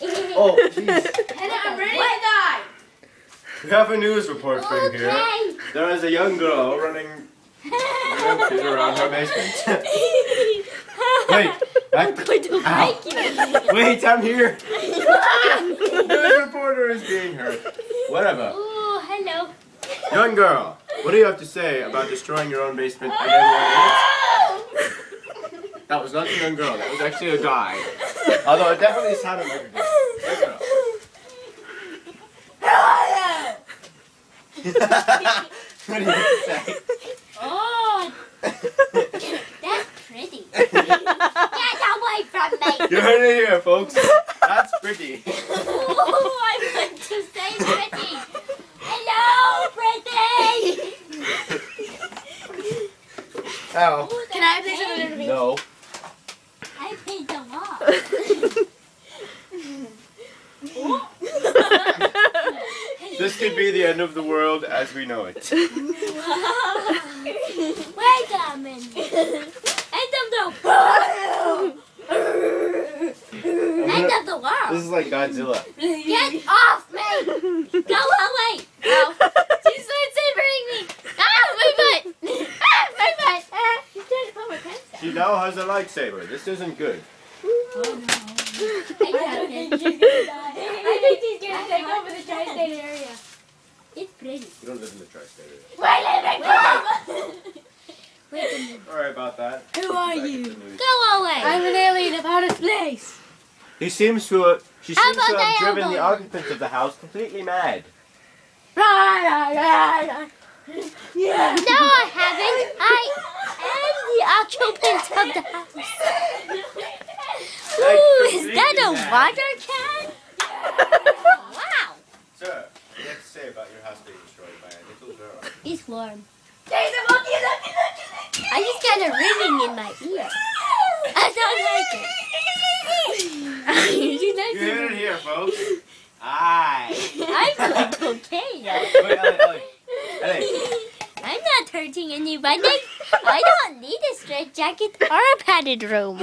Oh, jeez. And I'm ready to die. We have a news report for you here. There is a young girl running around her basement. Wait, I, I'm going to Ow. break you. wait, I'm here. News reporter is being hurt. Whatever. Oh, hello. Young girl, what do you have to say about destroying your own basement and everyone in? That was not a young girl. That was actually a guy. Although it definitely sounded like a girl. Young girl. what do you say? Oh, that's pretty. Get away from me. You heard it here, folks. That's pretty. Oh, I want to say pretty. Hello, pretty. Ow. Oh, Can I have this in pretty. the No. I paint the wall. This could be the end of the world as we know it. Wait a minute. End of the world. End of the world. This is like Godzilla. Get off me. Go away. Ow. She's sabering me. Ah, my butt. Ah, my butt. Ah. She's trying to put my pants She now has a lightsaber. This isn't good. Oh, no. I think she's gonna die. I think she's gonna the tri-state area. It's pretty. You don't live in the tri-state area. Wait a minute. Wait a minute. Sorry about that. Who are you? Go away. I'm an alien of outer space. He seems to uh, have, she seems to have the driven the occupants of the house completely mad. Yeah. No, I haven't. I am the occupant of the house. Ooh, is that a water can? Wow. Sir, what do you have to say about your house being destroyed by a little girl? It's warm. There's a monkey, look, look, look. I just got a ringing in my ear. I don't like it. you You heard it here, folks. Aye. I'm doing cocaine. Wait, Ellie, Ellie. Ellie. I'm not hurting anybody. I don't need a straight jacket or a padded room.